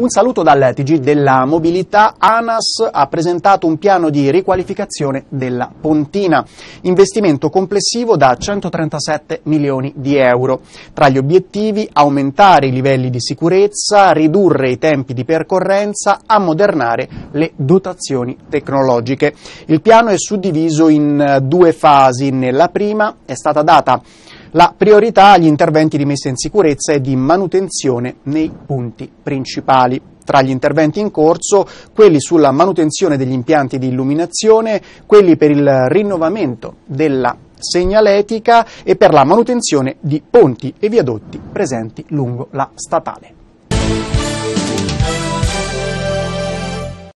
Un saluto dal TG della mobilità. ANAS ha presentato un piano di riqualificazione della Pontina, investimento complessivo da 137 milioni di euro. Tra gli obiettivi aumentare i livelli di sicurezza, ridurre i tempi di percorrenza, ammodernare le dotazioni tecnologiche. Il piano è suddiviso in due fasi. Nella prima è stata data la priorità agli interventi di messa in sicurezza e di manutenzione nei punti principali. Tra gli interventi in corso, quelli sulla manutenzione degli impianti di illuminazione, quelli per il rinnovamento della segnaletica e per la manutenzione di ponti e viadotti presenti lungo la statale.